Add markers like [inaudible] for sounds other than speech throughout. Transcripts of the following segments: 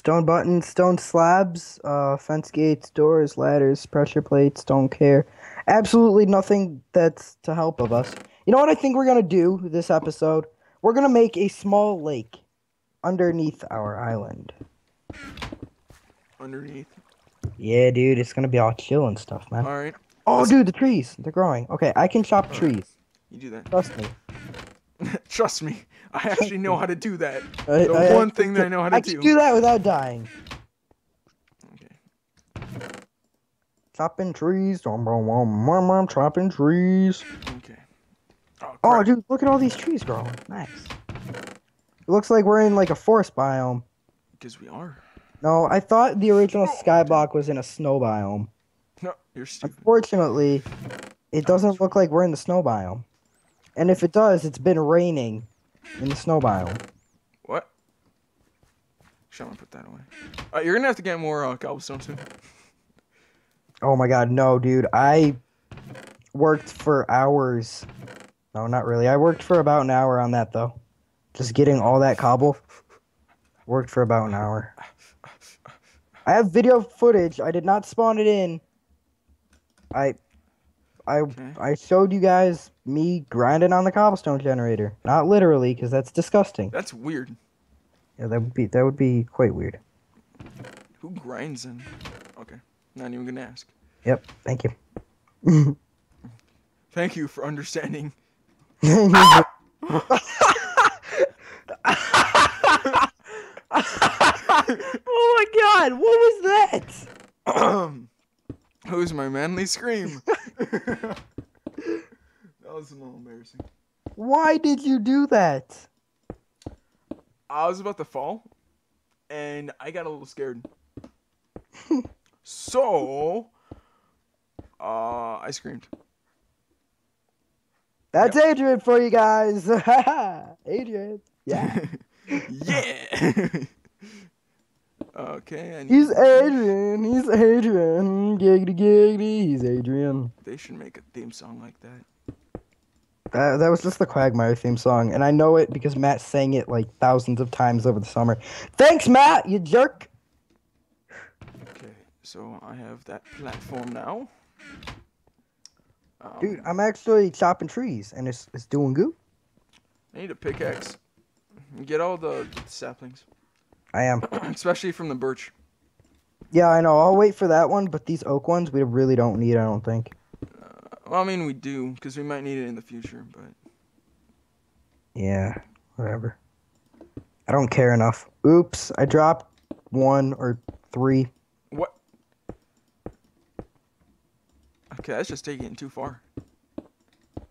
Stone buttons, stone slabs, uh, fence gates, doors, ladders, pressure plates, don't care. Absolutely nothing that's to help of us. You know what I think we're gonna do this episode? We're gonna make a small lake underneath our island. Underneath. Yeah, dude, it's gonna be all chill and stuff, man. All right. Oh, dude, the trees, they're growing. Okay, I can chop trees. You do that. Trust me. [laughs] Trust me. I actually know how to do that. [laughs] I- The I- one thing that I know how to I do. can do that without dying. Okay. Chopping trees, um, um, um, chopping trees. Okay. Oh, Oh, dude, look at all these trees growing. Nice. It looks like we're in like a forest biome. Because we are. No, I thought the original skyblock was in a snow biome. No, you're stupid. Unfortunately, it doesn't look like we're in the snow biome. And if it does, it's been raining in the snow biome. What? Shall I put that away? Uh, you're gonna have to get more uh, cobblestone soon. Oh my god, no, dude. I worked for hours. No, not really. I worked for about an hour on that though. Just getting all that cobble. Worked for about an hour. I have video footage. I did not spawn it in. I I Okay. I showed you guys me grinding on the cobblestone generator. Not literally, because that's disgusting. That's weird. Yeah, that would be that would be quite weird. Who grinds in? Okay. Not even gonna ask. Yep, thank you. [laughs] Thank you for understanding. [laughs] [laughs] oh my god, what was that? [coughs] Who's my manly scream? that was a little embarrassing. Why did you do that? I was about to fall, and I got a little scared. [laughs] so, uh, I screamed. That's Adrian for you guys. [laughs] Adrian. [laughs] Yeah. yeah. okay, and He's Adrian. He's Adrian. Giggity giggity. He's Adrian. they should make a theme song like that. That, that was just the Quagmire theme song, and I know it because Matt sang it like thousands of times over the summer. Thanks, Matt, you jerk. Okay, so I have that platform now. Um, Dude, I'm actually chopping trees, and it's, it's doing good. I need a pickaxe. Get all the saplings, I am. [clears throat] especially from the birch. Yeah, I know. I'll wait for that one, but these oak ones we really don't need, I don't think. Well, I mean, we do, because we might need it in the future, but Yeah, whatever. I don't care enough. Oops, I dropped one or three. what? Okay, that's just taking it too far.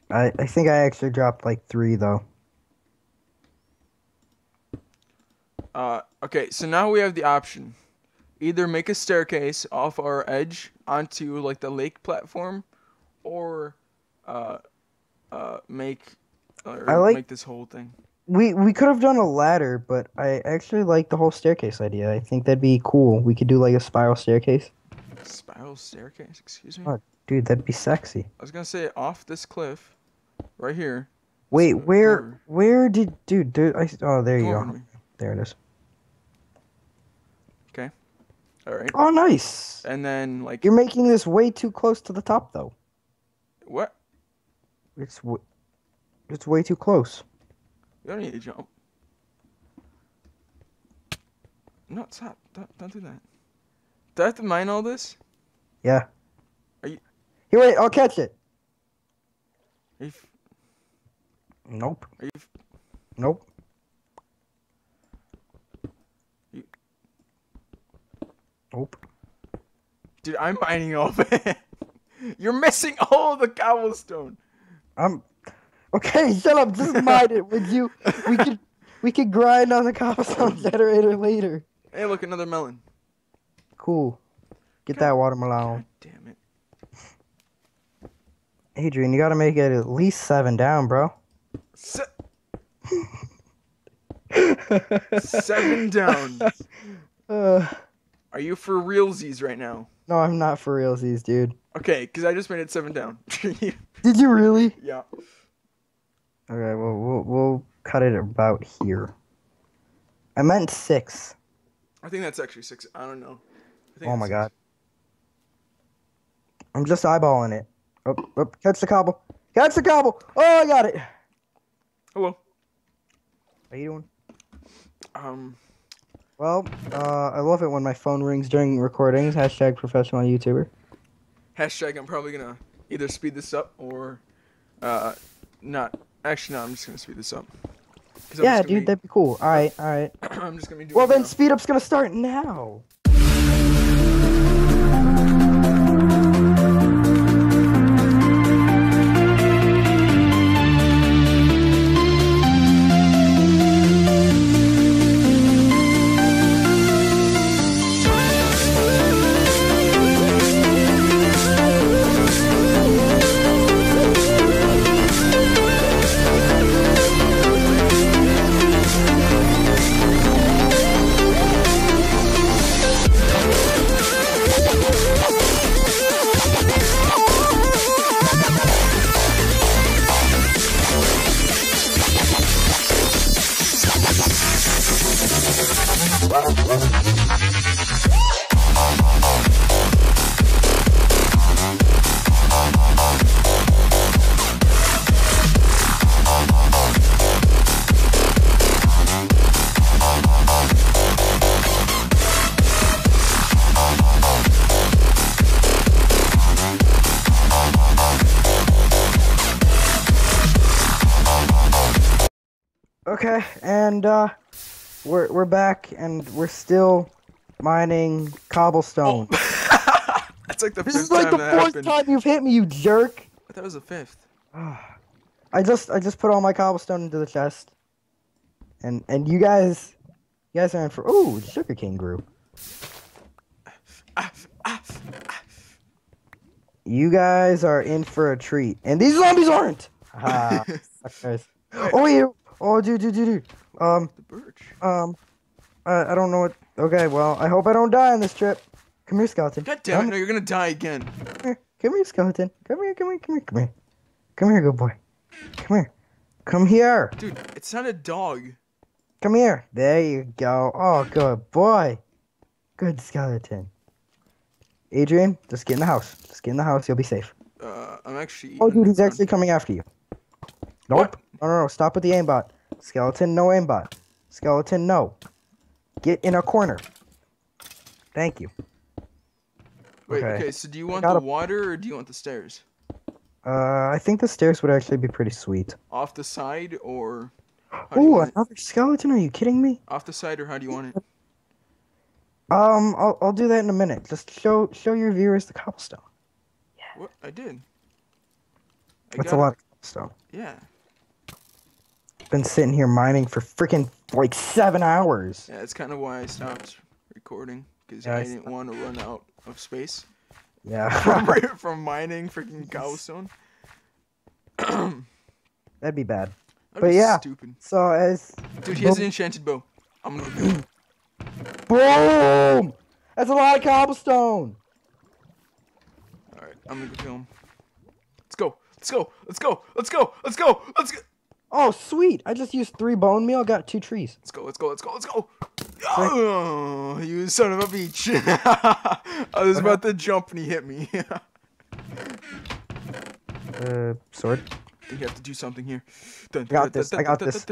I, I think I actually dropped like three though. Uh, okay, so now we have the option. Either make a staircase off our edge onto like the lake platform, or uh, uh, make or I like- make this whole thing. We we could have done a ladder, but I actually like the whole staircase idea. I think that'd be cool. We could do like a spiral staircase. Spiral staircase. Excuse me. Oh. Dude, that'd be sexy. I was gonna say off this cliff, right here. Wait, where over. where did dude? There, I, oh, there you go. There it is. Okay. All right. Oh, nice. and then like You're making this way too close to the top, though. What? It's w- it's way too close. You don't need to jump. No, stop! Don't, don't do that. Do I have to mine all this? Yeah. Are you- Here, wait. I'll catch it. Are you, Nope. are you Nope. You- Nope. Dude, I'm mining all of it. [laughs] You're missing [laughs] all the cobblestone. I'm okay. Shut up. Just mind it, would you? We could we could grind on the cobblestone [laughs] generator later. Hey, look, another melon. Cool. Get that watermelon. God damn it. Adrian, you gotta make it at least seven down, bro. Se- [laughs] Seven down. Uh, Are you for realsies right now? No, I'm not for realsies, dude. Okay, because I just made it seven down. [laughs] Did you really? yeah. Okay, well, we'll we'll cut it about here. I meant six. I think that's actually six. I don't know. I think Oh my six. god. I'm just eyeballing it. Oh, oh, catch the cobble. Catch the cobble. Oh, I got it. Hello. How you doing? Um. Well, uh, I love it when my phone rings during recordings. Hashtag professional YouTuber. Hashtag. I'm probably gonna either speed this up or, uh, not. Actually, no. I'm just gonna speed this up. Yeah, dude, that'd be cool. All right, all right. [clears throat] I'm just gonna be doing. Well, then now. speed up's gonna start now. Okay, and uh, we're we're back, and we're still mining cobblestone. [laughs] That's like the This fifth is like time the fourth happened. time you've hit me, you jerk. I thought it was the fifth. I just I just put all my cobblestone into the chest, and and you guys, you guys are in for oh sugar cane grew. Ah, ah, You guys are in for a treat, and these zombies aren't. [laughs] Ah, suckers. [laughs] Oh wait, oh dude, dude, dude, dude. Um, the birch. um, uh, I don't know what. Okay, well, I hope I don't die on this trip. Come here, skeleton. God damn it! Come No, you're gonna die again. here, come here, skeleton. Come here, come here, come here, come here. Come here, good boy. Come here. Come here. Dude, it's not a dog. Come here. There you go. Oh, good boy. Good skeleton. Adrian, just get in the house. Just get in the house. You'll be safe. Uh, I'm actually. Oh, dude, he's actually coming after you. Nope. What? No, no, no. Stop with the aimbot. Skeleton, no aimbot. Skeleton, no. Get in a corner. Thank you. Wait, okay. okay. So do you want the water or do you want the stairs? Uh, I think the stairs would actually be pretty sweet. Off the side or? Ooh, want it? another skeleton? Are you kidding me? Off the side or how do you want it? Um, I'll, I'll do that in a minute. Just show show your viewers the cobblestone. What I did. I That's a it. lot of cobblestone. Yeah. Been sitting here mining for freaking like seven hours. Yeah, that's kind of why I stopped recording because Yeah, I I didn't want to run out of space Yeah. [laughs] from [laughs] from mining freaking cobblestone. [clears throat] That'd be bad. That'd But be yeah. stupid. So as Dude, he has an enchanted bow. I'm gonna go. [clears throat] boom, that's a lot of cobblestone. All right, I'm gonna go kill him. Let's go. Let's go. Let's go. Let's go. Let's go. Let's go. Oh, sweet! I just used three bone meal, got two trees. Let's go, let's go, let's go, let's go! Oh, you son of a beach. I was okay. about to jump and he hit me. uh, sword? I think you have to do something here. I got this, I got this.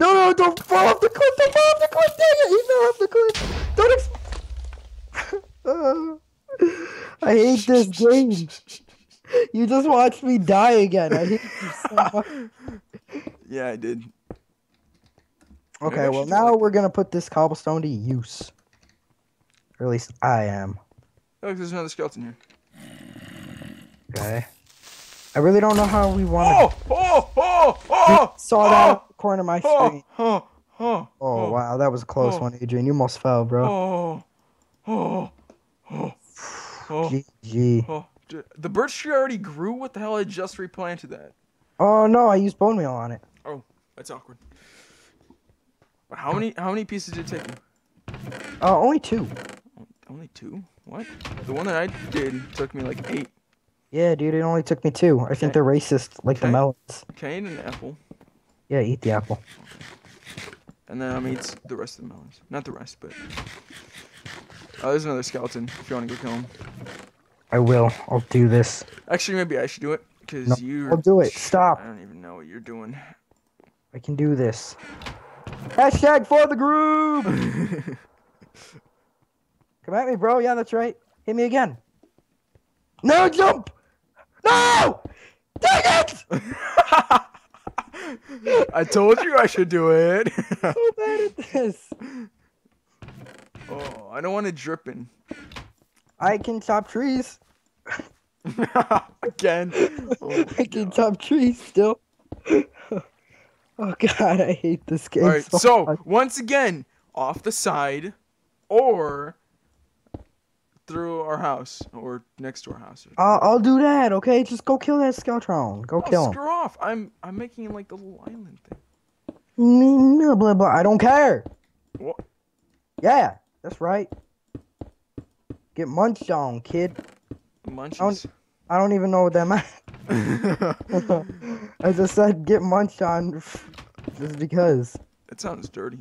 No, no, don't fall off the cliff, don't fall off the cliff, dang it! You fell off the cliff! Don't ex- uh, I hate this game! You just watched me die again. I hate you so [laughs] much. Yeah, I did. Maybe I Okay, well should now like- we're gonna put this cobblestone to use. Or at least I am. Oh, Look, there's another skeleton here. Okay. I really don't know how we want to. Oh! Oh! Oh! to. Oh! Saw that at corner of my Oh! screen. Oh, oh! Oh! Oh wow, that was a close Oh. one, Adrian. You almost fell, bro. Oh! Oh! Oh! Oh! GG. Oh! The birch tree already grew. What the hell? I just replanted that. Oh no, I used bone meal on it. Oh, that's awkward. But how many? How many pieces did it take you? Uh, only two. Only two? What? The one that I did took me like eight. Yeah, dude, it only took me two. I think Okay. they're racist, like the Okay. melons. Okay, and an apple. Yeah, eat the apple. and then I'm eat the rest of the melons. Not the rest, but. Oh, there's another skeleton. If you want to go kill him. I will. I'll do this. Actually, maybe I should do it because No, you. I'll do it. Stop. I don't even know what you're doing. I can do this. Hashtag for the group. [laughs] Come at me, bro. Yeah, that's right. Hit me again. No jump. No. Dang it! [laughs] I told you I should do it. [laughs] so bad at this. oh, I don't want it dripping. I can chop trees. [laughs] Again. Oh [laughs] I can oh God. chop trees still. [laughs] oh god, I hate this game. All right, so so once again, off the side, or through our house, or next to our house. Or I'll, I'll do that. Okay, just go kill that Scoutron. Go oh, kill him. screw off! I'm I'm making like the little island thing. Blah, blah, blah. I don't care. What? Yeah, that's right. Get munched on, kid. Munchies. I don't even know what that meant. [laughs] [laughs] I just said get munched on just because. That sounds dirty.